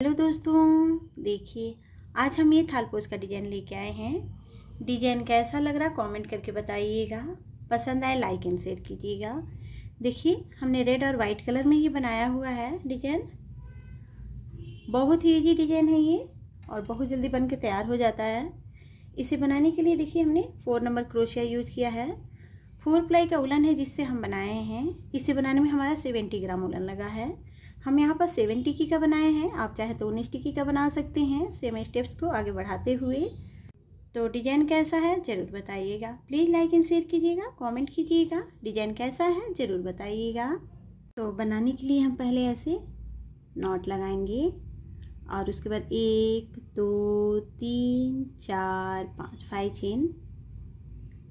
Hello दोस्तों, देखिए, आज हम ये थालपोस का डिज़ाइन लेके आए हैं। डिज़ाइन कैसा लग रहा कमेंट करके बताइएगा। पसंद आए लाइक एंड शेयर कीजिएगा। देखिए, हमने रेड और वाइट कलर में ये बनाया हुआ है डिज़ाइन। बहुत ही इजी डिज़ाइन है ये और बहुत जल्दी बन के तैयार हो जाता है। इसे बनाने के लिए देखिए, हमने फोर नंबर क्रोशिया यूज़ किया है। फोर प्लाई का उलन है जिससे हम बनाए हैं। इसे बनाने में हमारा सेवेंटी ग्राम उलन लगा है। हम यहाँ पर सेवन टिकी का बनाए हैं। आप चाहे तो उन्नीस टिकी का बना सकते हैं। सेम स्टेप्स को आगे बढ़ाते हुए। तो डिज़ाइन कैसा है? ज़रूर बताइएगा। प्लीज़ लाइक एंड शेयर कीजिएगा। कमेंट कीजिएगा। डिज़ाइन कैसा है? ज़रूर बताइएगा। तो बनाने के लिए हम पहले ऐसे नॉट लगाएँगे और उसके बाद एक, दो, तीन, चार, पाँच फाइव चेन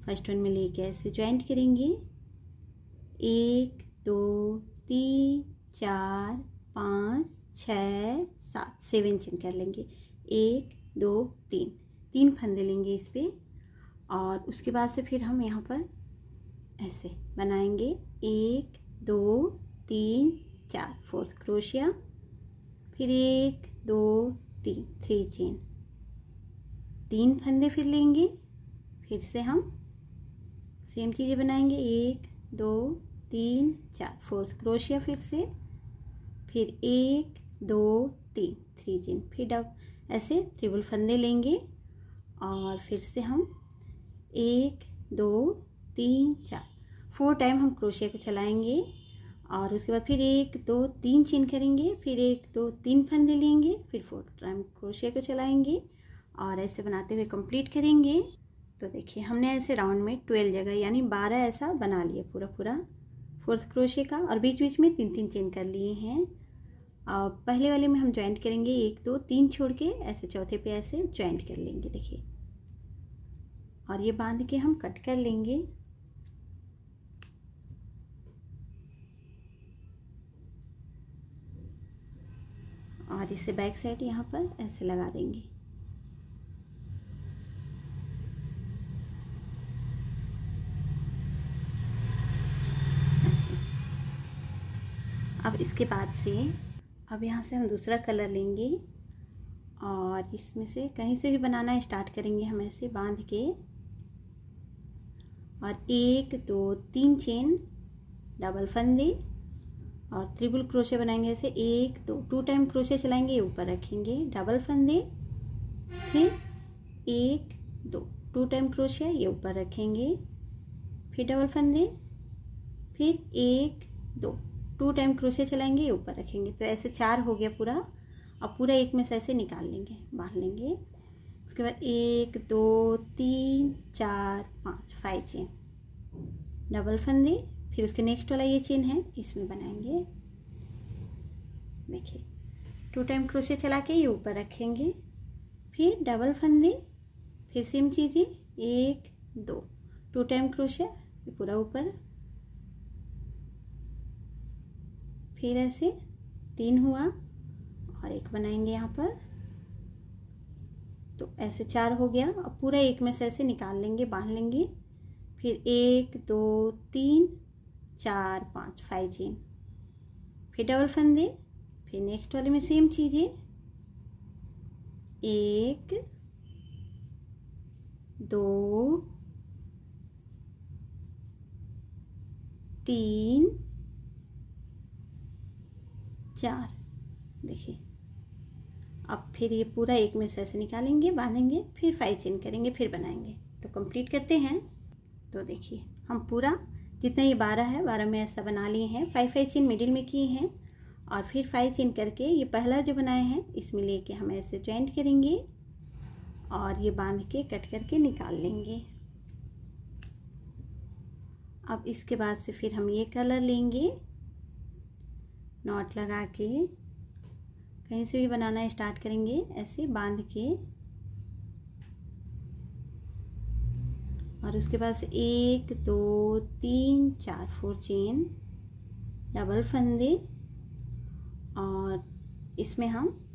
फ़र्स्ट वन में लेके ऐसे ज्वाइंट करेंगे। एक, दो, तीन चार, पाँच, छ, सात, सेवन चेन कर लेंगे। एक, दो, तीन। तीन फंदे लेंगे इस पर और उसके बाद से फिर हम यहाँ पर ऐसे बनाएँगे। एक, दो, तीन, चार, फोर्थ क्रोशिया। फिर एक, दो, तीन, थ्री चेन। तीन फंदे फिर लेंगे। फिर से हम सेम चीज़ें बनाएँगे। एक, दो, तीन, चार, फोर्थ क्रोशिया फिर से। फिर एक, दो, तीन थ्री चेन फिर डब, ऐसे ट्रिबल फंदे लेंगे। और फिर से हम एक, दो, तीन, चार। फोर टाइम हम क्रोशिया को चलाएँगे। और उसके बाद फिर एक, दो, तीन चेन करेंगे। फिर एक, दो, तीन फंदे लेंगे। फिर फोर टाइम क्रोशिया को चलाएँगे। और ऐसे बनाते हुए कंप्लीट करेंगे। तो देखिए, हमने ऐसे राउंड में ट्वेल्व जगह, यानी बारह ऐसा बना लिया पूरा पूरा फोर्थ क्रोशे का। और बीच बीच में तीन तीन चेन कर लिए हैं। पहले वाले में हम ज्वाइंट करेंगे एक, दो, तीन छोड़ के, ऐसे चौथे पे ऐसे ज्वाइंट कर लेंगे, देखिए। और ये बाँध के हम कट कर लेंगे। और इसे बैक साइड यहाँ पर ऐसे लगा देंगे। अब इसके बाद से अब यहाँ से हम दूसरा कलर लेंगे और इसमें से कहीं से भी बनाना स्टार्ट करेंगे हम ऐसे बाँध के। और एक, दो, तीन चेन डबल फंदे और ट्रिपल क्रोशे बनाएँगे। ऐसे एक, दो टू टाइम क्रोशे चलाएँगे, ऊपर रखेंगे डबल फंदे। फिर एक, दो टू टाइम क्रोशे ये ऊपर रखेंगे, फिर डबल फंदे। फिर एक, दो। टू टाइम क्रोशे चलाएँगे, ये ऊपर रखेंगे। तो ऐसे चार हो गया पूरा। अब पूरा एक में से ऐसे निकाल लेंगे, बाँध लेंगे। उसके बाद एक, दो, तीन, चार, पाँच फाइव चेन डबल फंदे। फिर उसके नेक्स्ट वाला ये चेन है, इसमें बनाएँगे। देखिए टू टाइम क्रोशे चला के ये ऊपर रखेंगे। फिर डबल फंदे। फिर सेम चीज़ें, एक, दो। टू टाइम क्रोशे पूरा ऊपर। फिर ऐसे तीन हुआ और एक बनाएँगे यहाँ पर। तो ऐसे चार हो गया। अब पूरा एक में से ऐसे निकाल लेंगे, बाँध लेंगे। फिर एक, दो, तीन, चार, पाँच फाइव चेन फिर डबल फंदे फिर नेक्स्ट वाले में सेम चीज़ें। एक, दो, तीन चार। देखिए। अब फिर ये पूरा एक में से ऐसे निकालेंगे, बांधेंगे, फिर फाइव चेन करेंगे, फिर बनाएँगे। तो कंप्लीट करते हैं। तो देखिए, हम पूरा जितना ये बारह है, बारह में ऐसा बना लिए हैं। फाइव फाइव चेन मिडिल में किए हैं। और फिर फाइव चेन करके ये पहला जो बनाए हैं, इसमें लेके हम ऐसे ज्वाइंट करेंगे। और ये बाँध के कट करके निकाल लेंगे। अब इसके बाद से फिर हम ये कलर लेंगे। नॉट लगा के कहीं से भी बनाना स्टार्ट करेंगे, ऐसे बाँध के। और उसके बाद एक, दो, तीन, चार, फोर चेन, डबल फंदे और इसमें हम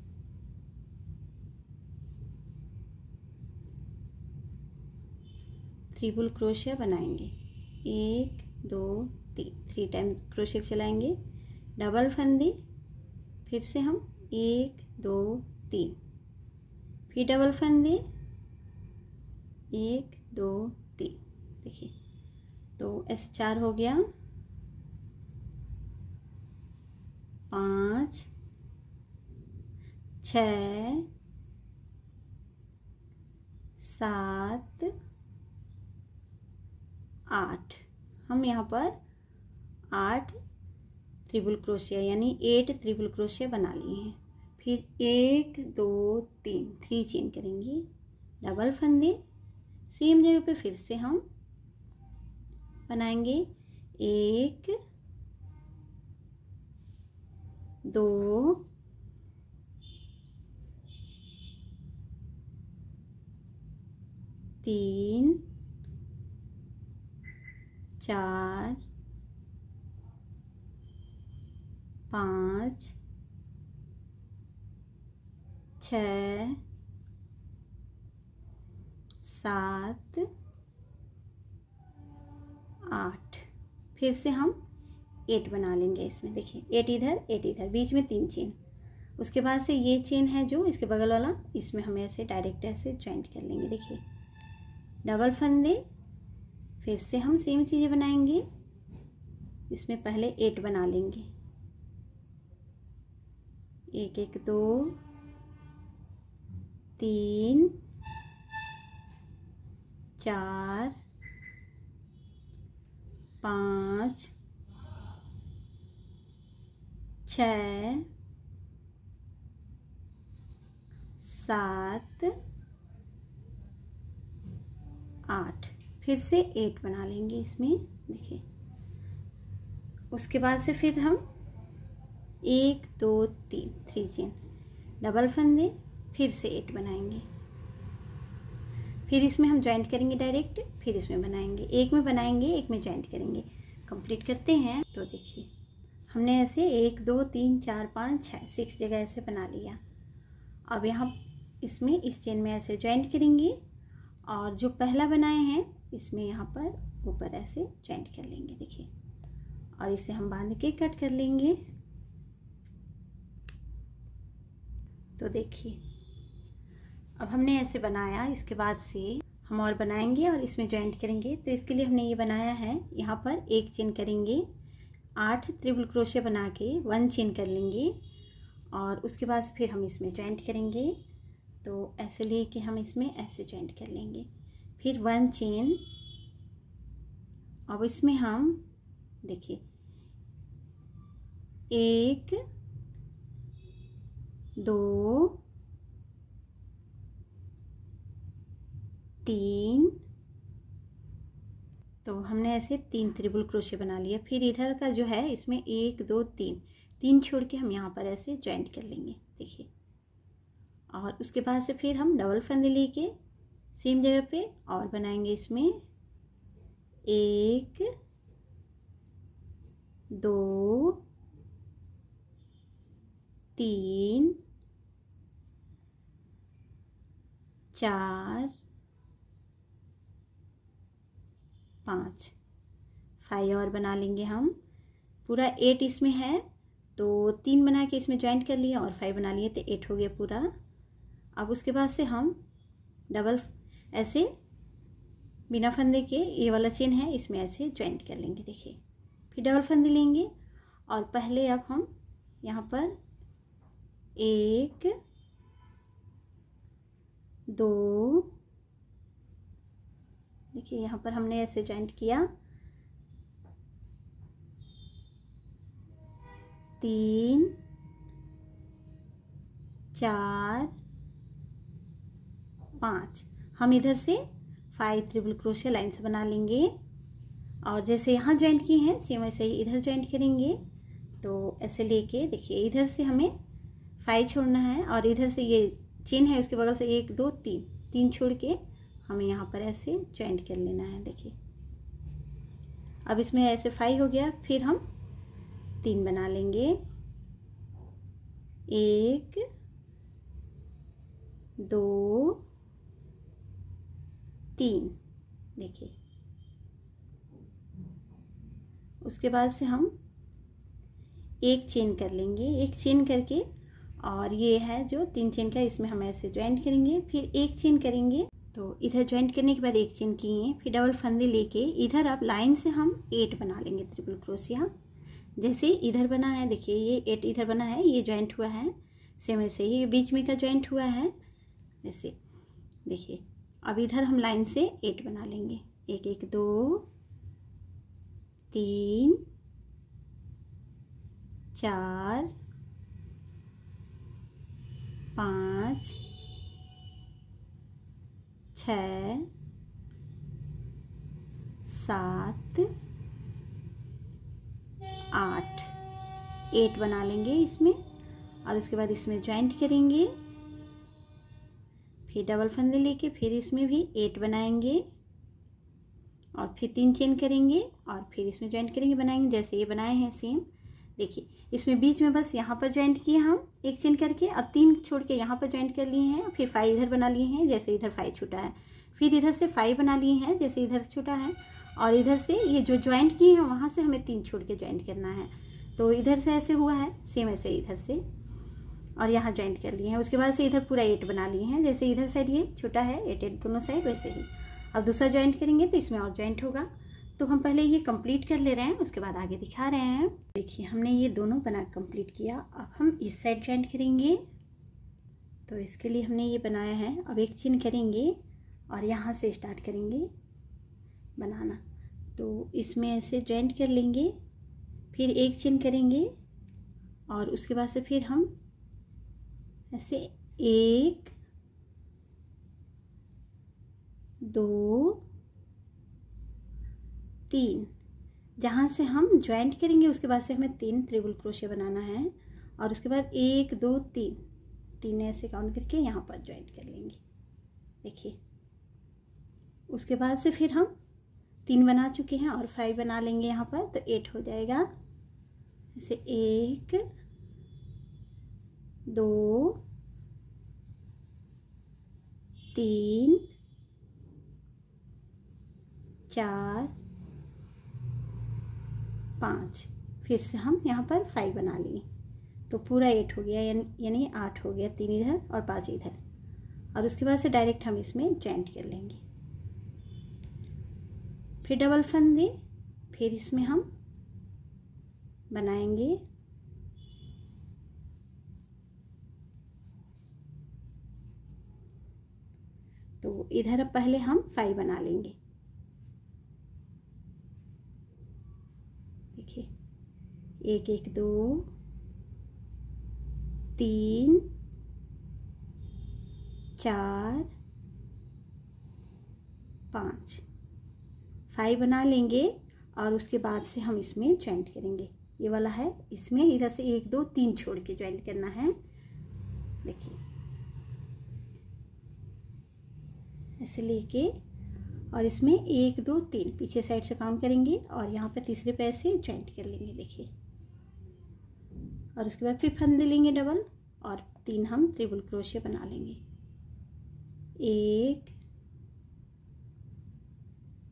ट्रिपल क्रोशिया बनाएँगे। एक, दो, तीन थ्री टाइम क्रोशिया चलाएँगे। डबल फंदी, फिर से हम एक, दो, तीन। फिर डबल फंदे, एक, दो, तीन। देखिए तो ऐसे चार हो गया। पाँच, छ, सात, आठ। हम यहाँ पर आठ त्रिबुल क्रोशिया यानी एट त्रिबुल क्रोशिया बना लिए हैं। फिर एक, दो, तीन थ्री चेन करेंगे। डबल फंदे। सेम जगह पे फिर से हम बनाएँगे। एक, दो, तीन, चार पाँच, छ, सात, आठ। फिर से हम एट बना लेंगे इसमें। देखिए एट इधर एट इधर, बीच में तीन चेन उसके बाद से ये चेन है जो इसके बगल वाला, इसमें हम ऐसे डायरेक्ट ऐसे ज्वाइंट कर लेंगे। देखिए डबल फंदे, फिर से हम सेम चीज़ें बनाएँगे। इसमें पहले एट बना लेंगे। एक एक, दो, तीन, चार, पाँच, छ, सात, आठ। फिर से एट बना लेंगे इसमें, देखिए। उसके बाद से फिर हम एक, दो, तीन थ्री चेन डबल फंदे, फिर से एट बनाएँगे। फिर इसमें हम ज्वाइंट करेंगे डायरेक्ट फिर इसमें बनाएँगे। एक में बनाएँगे, एक में ज्वाइंट करेंगे। कंप्लीट करते हैं तो देखिए। हमने ऐसे एक, दो, तीन, चार, पाँच छः सिक्स जगह ऐसे बना लिया। अब यहाँ इसमें इस चेन में ऐसे ज्वाइंट करेंगे और जो पहला बनाए हैं, इसमें यहाँ पर ऊपर ऐसे ज्वाइंट कर लेंगे, देखिए। और इसे हम बाँध के कट कर लेंगे। तो देखिए, अब हमने ऐसे बनाया, इसके बाद से हम और बनाएँगे और इसमें ज्वाइंट करेंगे। तो इसके लिए हमने ये बनाया है, यहाँ पर एक चेन करेंगे, आठ त्रिबल क्रोशे बना के वन चेन कर लेंगे और उसके बाद फिर हम इसमें ज्वाइंट करेंगे। तो ऐसे लेके हम इसमें ऐसे ज्वाइंट कर लेंगे। फिर वन चेन अब इसमें हम, देखिए, एक दो, तीन। तो हमने ऐसे तीन त्रिबुल क्रोशे बना लिया फिर इधर का जो है, इसमें एक, दो, तीन। तीन छोड़ के हम यहाँ पर ऐसे ज्वाइंट कर लेंगे। देखिए। और उसके बाद से फिर हम डबल फंदे लेके सेम जगह पे और बनाएँगे इसमें एक, दो, तीन। चार, पाँच। फाइव और बना लेंगे हम। पूरा एट इसमें है तो तीन बना के इसमें ज्वाइंट कर लिए और फाइव बना लिए तो एट हो गया पूरा। अब उसके बाद से हम डबल ऐसे बिना फंदे के ये वाला चेन है, इसमें ऐसे ज्वाइंट कर लेंगे, देखिए। फिर डबल फंदे लेंगे और पहले अब हम यहाँ पर एक दो। देखिए, यहाँ पर हमने ऐसे ज्वाइंट किया। तीन, चार, पाँच। हम इधर से फाइव ट्रिपल क्रोशिया लाइन से बना लेंगे। और जैसे यहाँ ज्वाइंट किए हैं सेम वैसे ही इधर ज्वाइंट करेंगे। तो ऐसे लेके, देखिए, इधर से हमें फाइव छोड़ना है और इधर से ये चेन है, उसके बगल से एक, दो, तीन। तीन छोड़ के हमें यहाँ पर ऐसे ज्वाइंट कर लेना है, देखिए। अब इसमें ऐसे फाइव हो गया, फिर हम तीन बना लेंगे। एक, दो, तीन। देखिए। उसके बाद से हम एक चेन कर लेंगे। एक चेन करके और ये है जो तीन चेन का, इसमें हम ऐसे ज्वाइंट करेंगे, फिर एक चेन करेंगे। तो इधर ज्वाइंट करने के बाद एक चेन किए फिर डबल फंदे लेके इधर अब लाइन से हम एट बना लेंगे ट्रिपल क्रोशिया जैसे इधर बना है, देखिए ये एट इधर बना है, ये ज्वाइंट हुआ है। सेम ऐसे ही बीच में का ज्वाइंट हुआ है। ऐसे, देखिए, अब इधर हम लाइन से एट बना लेंगे। एक एक, दो, तीन, चार पाँच, छ, सात, आठ। एट बना लेंगे इसमें, और उसके बाद इसमें ज्वाइंट करेंगे। फिर डबल फंदे लेके फिर इसमें भी एट बनाएँगे। और फिर तीन चेन करेंगे, और फिर इसमें ज्वाइंट करेंगे, बनाएँगे, जैसे ये बनाए हैं सेम देखिए, इसमें बीच में बस यहाँ पर ज्वाइंट किए हम एक चेन करके, अब तीन छोड़ के यहाँ पर ज्वाइंट कर लिए हैं, फिर फाइव इधर बना लिए हैं, जैसे इधर फाइव छूटा है। फिर इधर से फाइव बना लिए हैं, जैसे इधर छूटा है, और इधर से ये जो ज्वाइंट किए हैं, वहाँ से हमें तीन छोड़ के ज्वाइंट करना है। तो इधर से ऐसे हुआ है सेम ऐसे इधर से, और यहाँ ज्वाइंट कर लिए हैं। उसके बाद से इधर पूरा एट बना लिए हैं, जैसे इधर साइड ये छोटा है एट एट दोनों साइड वैसे ही। अब दूसरा ज्वाइंट करेंगे तो इसमें और ज्वाइंट होगा। तो हम पहले ये कंप्लीट कर ले रहे हैं, उसके बाद आगे दिखा रहे हैं। देखिए, हमने ये दोनों बना कंप्लीट किया। अब हम इस साइड ज्वाइंट करेंगे। तो इसके लिए हमने ये बनाया है। अब एक चिन करेंगे और यहाँ से स्टार्ट करेंगे बनाना। तो इसमें ऐसे ज्वाइंट कर लेंगे, फिर एक चिन करेंगे और उसके बाद से फिर हम ऐसे एक, दो तीन। जहाँ से हम ज्वाइंट करेंगे, उसके बाद से हमें तीन ट्रिबल क्रोशे बनाना है और उसके बाद एक, दो, तीन। तीन ऐसे काउंट करके यहाँ पर ज्वाइंट कर लेंगे। देखिए। उसके बाद से फिर हम तीन बना चुके हैं और फाइव बना लेंगे यहाँ पर तो एट हो जाएगा। जैसे एक, दो, तीन, चार पाँच। फिर से हम यहाँ पर फाइव बना लिए। तो पूरा एट हो गया, यानी आठ हो गया, तीन इधर और पाँच इधर। और उसके बाद से डायरेक्ट हम इसमें ज्वाइंट कर लेंगे। फिर डबल फंदे फिर इसमें हम बनाएँगे तो इधर पहले हम फाइव बना लेंगे। देखिए। एक एक, दो, तीन, चार, पाँच। फाइव बना लेंगे और उसके बाद से हम इसमें ज्वाइंट करेंगे। ये वाला है, इसमें इधर से एक, दो, तीन छोड़ के ज्वाइंट करना है। देखिए। ऐसे लेके और इसमें एक, दो, तीन। पीछे साइड से काम करेंगे और यहाँ पर तीसरे पैर से ज्वाइंट कर लेंगे, देखिए। और उसके बाद फिर फंदे लेंगे डबल और तीन हम ट्रिपल क्रोशे बना लेंगे। एक,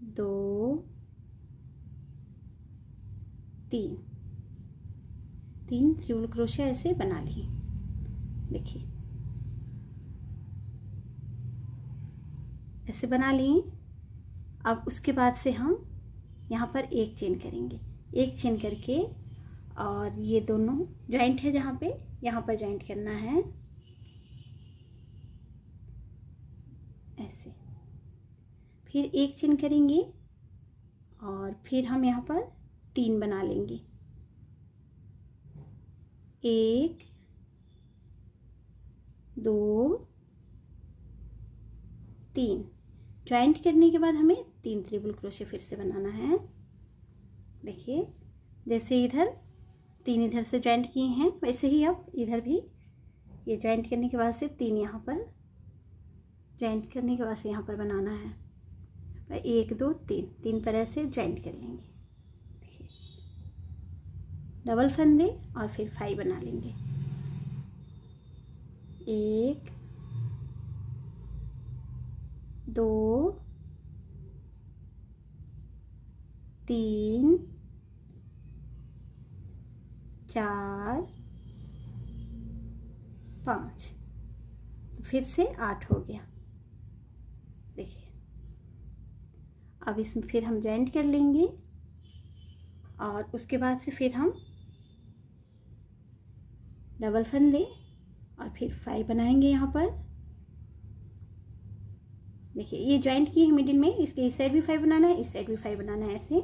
दो, तीन। तीन ट्रिपल क्रोशे ऐसे बना लिए देखिए। ऐसे बना लिए अब उसके बाद से हम यहाँ पर एक चेन करेंगे। एक चेन करके और ये दोनों जॉइंट है जहाँ पे। यहाँ पर जॉइंट करना है। ऐसे। फिर एक चेन करेंगे और फिर हम यहाँ पर तीन बना लेंगे। एक, दो, तीन। ज्वाइंट करने के बाद हमें तीन त्रिबुल क्रोशे फिर से बनाना है। देखिए, जैसे इधर तीन इधर से ज्वाइंट किए हैं, वैसे ही अब इधर भी ये ज्वाइंट करने के बाद से तीन यहाँ पर ज्वाइंट करने के बाद से यहाँ पर बनाना है। एक, दो, तीन तीन पर ऐसे ज्वाइंट कर लेंगे। देखिए डबल फंदे और फिर फाइव बना लेंगे। एक, दो तीन, चार, पाँच। तो फिर से आठ हो गया। देखिए। अब इसमें फिर हम ज्वाइंट कर लेंगे और उसके बाद से फिर हम डबल फन फंदे और फिर फाइव बनाएँगे यहाँ पर। देखिए, ये ज्वाइंट की है मिडिल में, इसके इस साइड भी फाइव बनाना है, इस साइड भी फाइव बनाना है ऐसे।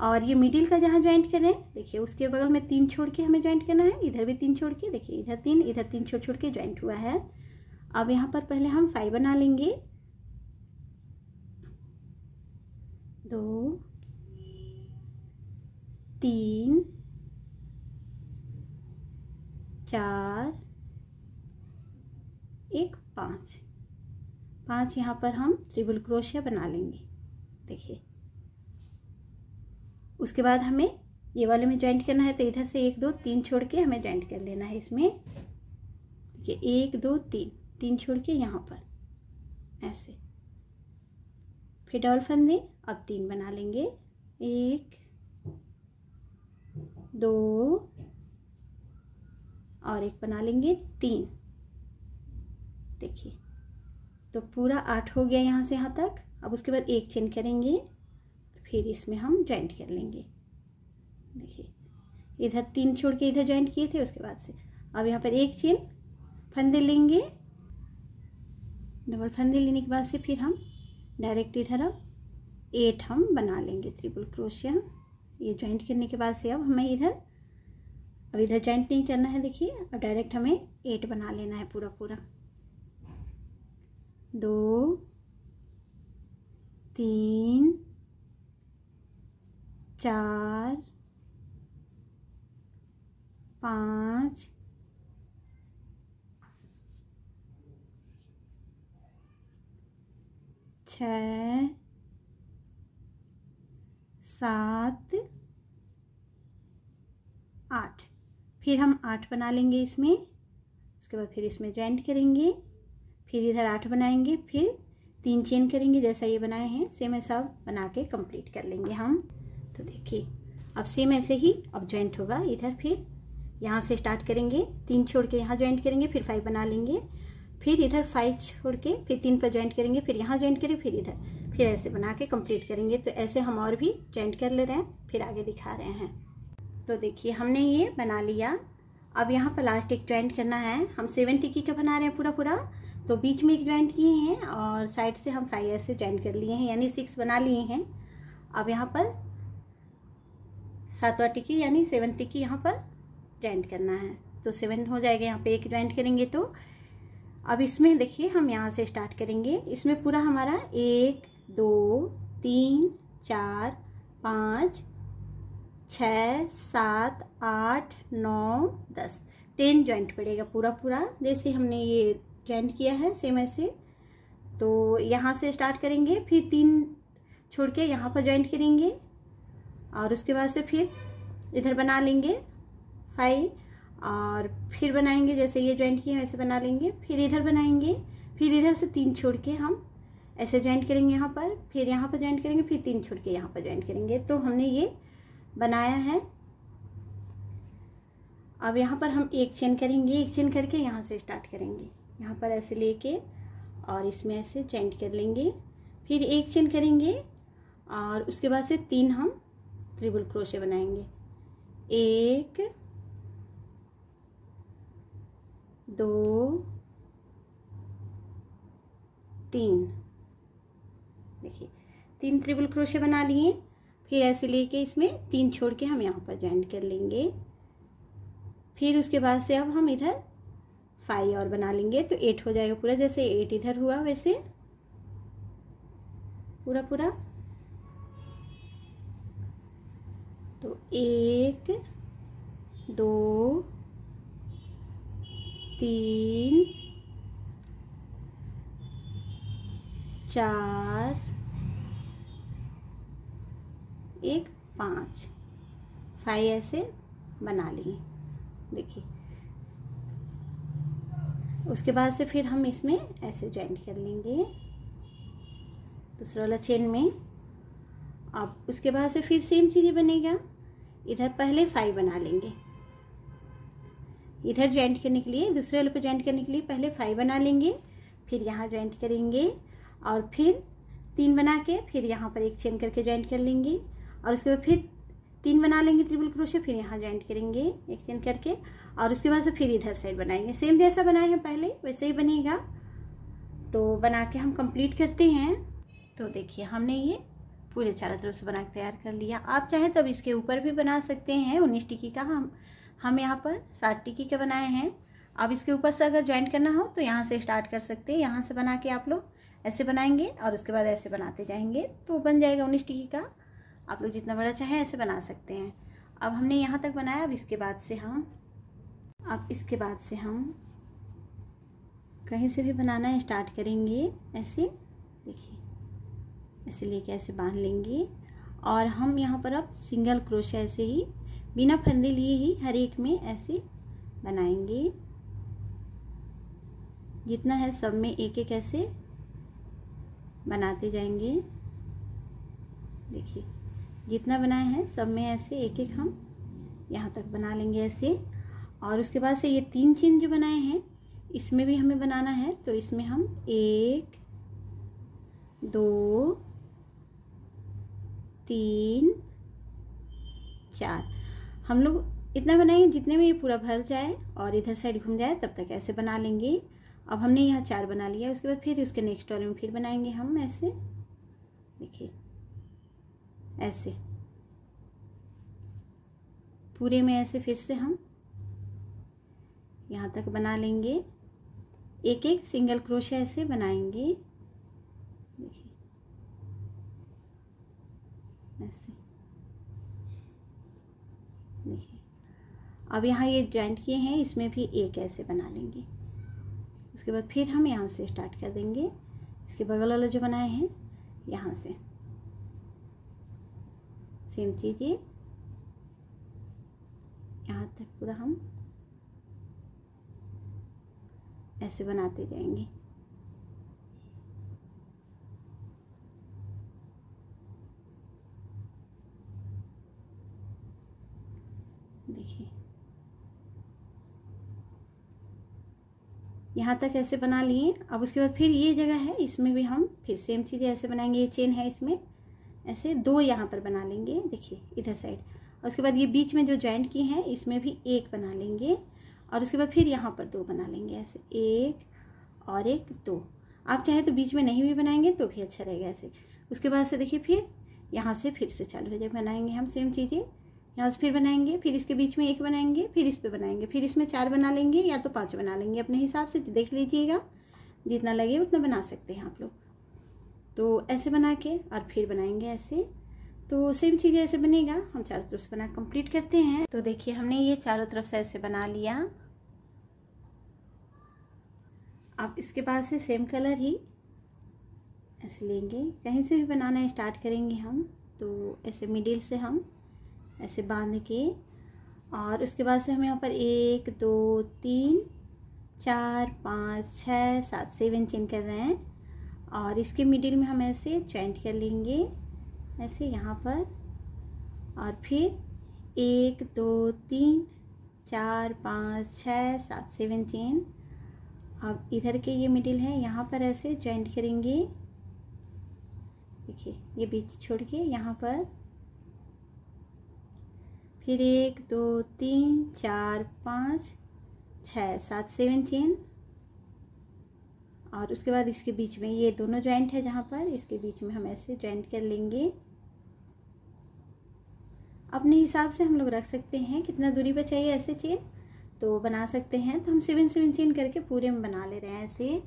और ये मिडिल का जहाँ ज्वाइंट कर देखिए, उसके बगल में तीन छोड़ के हमें ज्वाइंट करना है, इधर भी तीन छोड़ के, देखिए, इधर तीन इधर तीन छोड़ छोड़ के ज्वाइंट हुआ है। अब यहाँ पर पहले हम फाइव बना लेंगे। दो, तीन, चार, एक, पाँच। पाँच यहाँ पर हम ट्रिबल क्रोशिया बना लेंगे। देखिए। उसके बाद हमें ये वाले में ज्वाइंट करना है तो इधर से एक, दो, तीन छोड़ के हमें ज्वाइंट कर लेना है इसमें। देखिए, एक, दो, तीन तीन छोड़ के यहाँ पर। ऐसे। फिर डबल फंदे अब तीन बना लेंगे। एक, दो, और एक बना लेंगे तीन। देखिए। तो पूरा आठ हो गया यहाँ से यहाँ तक। अब उसके बाद एक चेन करेंगे, फिर इसमें हम ज्वाइंट कर लेंगे। देखिए, इधर तीन छोड़ के इधर ज्वाइंट किए थे, उसके बाद से। अब यहाँ पर एक चेन फंदे लेंगे। डबल फंदे लेने के बाद से फिर हम डायरेक्ट इधर अब एट हम बना लेंगे ट्रिपल क्रोशिया ये ज्वाइंट करने के बाद से अब हमें इधर, अब इधर ज्वाइंट नहीं करना है, देखिए। अब डायरेक्ट हमें एट बना लेना है पूरा पूरा दो, तीन, चार, पाँच। छ, सात, आठ। फिर हम आठ बना लेंगे इसमें। उसके बाद फिर इसमें ज्वाइंट करेंगे। फिर इधर आठ बनाएँगे, फिर तीन चेन करेंगे, जैसा ये बनाए हैं सेम ऐसा बना के कंप्लीट कर लेंगे हम। तो देखिए, अब सेम ऐसे ही, अब ज्वाइंट होगा। इधर फिर यहाँ से स्टार्ट करेंगे, तीन छोड़ के यहाँ ज्वाइंट करेंगे, फिर फाइव बना लेंगे। फिर इधर फाइव छोड़ के, फिर तीन पर ज्वाइंट करेंगे, फिर यहाँ ज्वाइंट करें, फिर इधर। फिर ऐसे बना के कंप्लीट करेंगे। तो ऐसे हम और भी ज्वाइंट कर ले रहे हैं, फिर आगे दिखा रहे हैं। तो देखिए, हमने ये बना लिया। अब यहाँ पर लास्ट एक ज्वाइंट करना है। हम सेवन टिक्की का बना रहे हैं पूरा पूरा तो बीच में एक ज्वाइंट किए हैं और साइड से हम फाइव ऐसे ज्वाइंट कर लिए हैं, यानी सिक्स बना लिए हैं। अब यहाँ पर सातवा टिक्की, यानी सेवन टिक्की यहाँ पर ज्वाइंट करना है। तो सेवन हो जाएगा, यहाँ पे एक ज्वाइंट करेंगे तो। अब इसमें देखिए, हम यहाँ से स्टार्ट करेंगे। इसमें पूरा हमारा एक, दो, तीन, चार, पाँच, छ, सात, आठ, नौ, दस। टेन ज्वाइंट पड़ेगा पूरा पूरा जैसे हमने ये ज्वाइंट किया है सेम ऐसे। तो यहाँ से स्टार्ट करेंगे, फिर तीन छोड़ के यहाँ पर ज्वाइंट करेंगे, और उसके बाद से फिर इधर बना लेंगे फाइव और फिर बनाएँगे, जैसे ये ज्वाइंट किए वैसे बना लेंगे, फिर इधर बनाएँगे, फिर इधर से तीन छोड़ के हम ऐसे ज्वाइंट करेंगे यहाँ पर, फिर यहाँ पर ज्वाइंट करेंगे, फिर तीन छोड़ के यहाँ पर ज्वाइंट करेंगे। तो हमने ये बनाया है। अब यहाँ पर हम एक चेन करेंगे, एक चेन करके यहाँ से स्टार्ट करेंगे। यहाँ पर ऐसे लेके और इसमें ऐसे ज्वाइंट कर लेंगे। फिर एक चेन करेंगे और उसके बाद से तीन हम ट्रिबल क्रोशे बनाएँगे। एक, दो, तीन। देखिए, तीन ट्रिबल क्रोशे बना लिए। फिर ऐसे लेके इसमें तीन छोड़ के हम यहाँ पर ज्वाइंट कर लेंगे। फिर उसके बाद से अब हम इधर फाइव और बना लेंगे तो एट हो जाएगा पूरा, जैसे एट इधर हुआ वैसे। पूरा पूरा। तो एक, दो, तीन, चार, एक, पाँच। फाइव ऐसे बना लिए देखिए। उसके बाद से फिर हम इसमें ऐसे ज्वाइंट कर लेंगे। दूसरा वाला चेन में। अब उसके बाद से फिर सेम चीज़ बनेगा। इधर पहले फाइव बना लेंगे। इधर ज्वाइंट करने के लिए, दूसरे वाले पे ज्वाइंट करने के लिए पहले फाइव बना लेंगे। फिर यहाँ ज्वाइंट करेंगे। और फिर तीन बना के फिर यहाँ पर एक चेन करके ज्वाइंट कर लेंगे। और उसके बाद फिर तीन बना लेंगे ट्रिपल क्रोशे, फिर यहाँ ज्वाइंट करेंगे एक चेन करके, और उसके बाद से फिर इधर साइड बनाएँगे। सेम जैसा बनाए हैं पहले, वैसे ही बनेगा। तो बना के हम कंप्लीट करते हैं। तो देखिए, हमने ये पूरे चारों तरफ़ से बना के तैयार कर लिया। आप चाहें तब इसके ऊपर भी बना सकते हैं। उन्नीस टिक्की का हम हम यहाँ पर सात टिक्की के बनाए हैं। अब इसके ऊपर से अगर ज्वाइंट करना हो तो यहाँ से स्टार्ट कर सकते हैं। यहाँ से बना के आप लोग ऐसे बनाएँगे और उसके बाद ऐसे बनाते जाएँगे। तो बन जाएगा उन्नीस टिक्की का आप लोग जितना बड़ा चाहें ऐसे बना सकते हैं। अब हमने यहाँ तक बनाया, अब इसके बाद से हम, अब इसके बाद से हम कहीं से भी बनाना स्टार्ट करेंगे। ऐसे, देखिए, ऐसे लेके ऐसे बाँध लेंगे। और हम यहाँ पर अब सिंगल क्रोशा ऐसे ही, बिना फंदे लिए ही हर एक में ऐसे बनाएँगे। जितना है सब में एक एक ऐसे बनाते जाएँगे। देखिए जितना बनाए हैं, सब में ऐसे एक एक हम यहाँ तक बना लेंगे ऐसे। और उसके बाद से ये तीन चेन जो बनाए हैं, इसमें भी हमें बनाना है तो इसमें हम एक, दो, तीन, चार। हम लोग इतना बनाएँगे जितने में ये पूरा भर जाए और इधर साइड घूम जाए, तब तक ऐसे बना लेंगे। अब हमने यहाँ चार बना लिया, उसके बाद फिर उसके नेक्स्ट वाले में फिर बनाएँगे हम ऐसे। देखिए। ऐसे। पूरे में ऐसे फिर से हम यहाँ तक बना लेंगे। एक एक सिंगल क्रोशे ऐसे बनाएँगे। देखिए। ऐसे। देखिए। अब यहाँ ये ज्वाइंट किए हैं, इसमें भी एक ऐसे बना लेंगे। उसके बाद फिर हम यहाँ से स्टार्ट कर देंगे। इसके बगल वाला जो बनाए हैं, यहाँ से। सेम चीज़। ये यहाँ तक पूरा हम ऐसे बनाते जाएँगे। देखिए। यहाँ तक ऐसे बना लिए। अब उसके बाद फिर ये जगह है, इसमें भी हम फिर सेम चीज़ें ऐसे बनाएँगे। ये चेन है इसमें। ऐसे दो यहाँ पर बना लेंगे, देखिए, इधर साइड। और उसके बाद ये बीच में जो ज्वाइंट की हैं, इसमें भी एक बना लेंगे। और उसके बाद फिर यहाँ पर दो बना लेंगे, ऐसे एक और एक दो। आप चाहे तो बीच में नहीं भी बनाएँगे तो भी अच्छा रहेगा ऐसे। उसके बाद से देखिए फिर यहाँ से फिर से चालू हो जाए बनाएँगे हम सेम चीज़ें। यहाँ से फिर बनाएँगे, फिर इसके बीच में एक बनाएँगे, फिर इस पर बनाएँगे। फिर इसमें चार बना लेंगे या तो पाँच बना लेंगे। अपने हिसाब से देख लीजिएगा। जितना लगे उतना बना सकते हैं आप लोग। तो ऐसे बना के और फिर बनाएँगे ऐसे। तो सेम चीज़ ऐसे बनेगा, हम चारों तरफ़ से बना कंप्लीट करते हैं। तो देखिए, हमने ये चारों तरफ़ से ऐसे बना लिया। आप इसके बाद से सेम कलर ही ऐसे लेंगे। कहीं से भी बनाना स्टार्ट करेंगे हम तो ऐसे मिडिल से हम ऐसे बाँध के। और उसके बाद से हम यहाँ पर एक, दो, तीन, चार, पाँच, छः, सात, सेवन चेन कर रहे हैं। और इसके मिडिल में हम ऐसे ज्वाइंट कर लेंगे। ऐसे यहाँ पर। और फिर एक, दो, तीन, चार, पाँच छः सात सेवन चेन अब इधर के ये मिडिल है, यहाँ पर ऐसे ज्वाइंट करेंगे। देखिए, ये बीच छोड़ के यहाँ पर। फिर एक, दो, तीन, चार, पाँच छः सात सेवन चेन और उसके बाद इसके बीच में ये दोनों ज्वाइंट है जहाँ पर, इसके बीच में हम ऐसे ज्वाइंट कर लेंगे। अपने हिसाब से हम लोग रख सकते हैं, कितना दूरी पर चाहिए ऐसे चेन तो बना सकते हैं। तो हम सेवन सेवन चेन करके पूरे में बना ले रहे हैं ऐसे।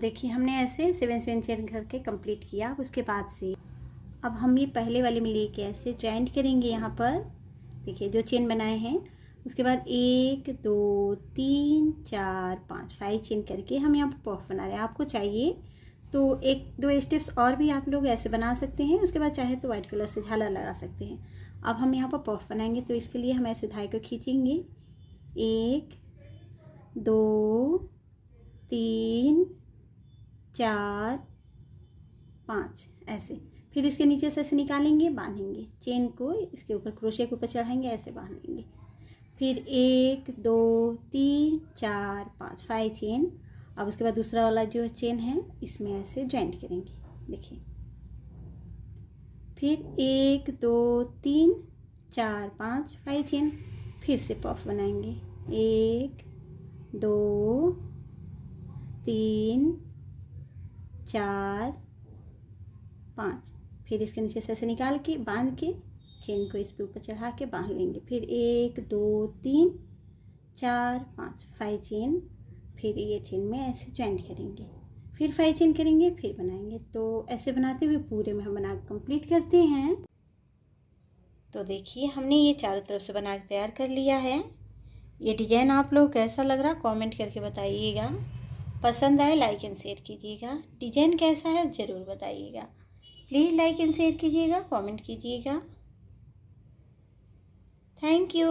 देखिए, हमने ऐसे सेवन सेवन चेन करके कंप्लीट किया उसके बाद से। अब हम ये पहले वाले में लेके ऐसे ज्वाइंट करेंगे यहाँ पर। देखिए, जो चेन बनाए हैं उसके बाद एक, दो, तीन, चार, पाँच। फाइव चेन करके हम यहाँ पर पफ बना रहे हैं। आपको चाहिए तो एक, दो स्टेप्स और भी आप लोग ऐसे बना सकते हैं। उसके बाद चाहे तो वाइट कलर से झालर लगा सकते हैं। अब हम यहाँ पर पफ बनाएँगे तो इसके लिए हम ऐसे धाई को खींचेंगे। एक, दो, तीन, चार, पाँच। ऐसे। फिर इसके नीचे से ऐसे निकालेंगे, बांधेंगे। चेन को इसके ऊपर क्रोशे के ऊपर चढ़ाएँगे, ऐसे बांधेंगे। फिर एक, दो, तीन, चार, पाँच। फाइव चेन अब उसके बाद दूसरा वाला जो चेन है, इसमें ऐसे ज्वाइंट करेंगे। देखिए। फिर एक, दो, तीन, चार, पाँच। फाइव चेन फिर से पफ बनाएँगे। एक, दो, तीन, चार, पाँच। फिर इसके नीचे से ऐसे निकाल के, बाँध के चेन को इस पे ऊपर चढ़ा के बाँध लेंगे। फिर एक, दो, तीन, चार, पाँच फाइव चेन फिर ये चेन में ऐसे ज्वाइंट करेंगे। फिर फाइव चेन करेंगे, फिर बनाएँगे। तो ऐसे बनाते हुए पूरे में हम बना कंप्लीट करते हैं। तो देखिए, हमने ये चारों तरफ़ से बना के तैयार कर लिया है। ये डिज़ाइन आप लोग कैसा लग रहा कमेंट करके बताइएगा। पसंद आए लाइक एंड शेयर कीजिएगा। डिज़ाइन कैसा है, ज़रूर बताइएगा। प्लीज़ लाइक एंड शेयर कीजिएगा कमेंट कीजिएगा। Thank you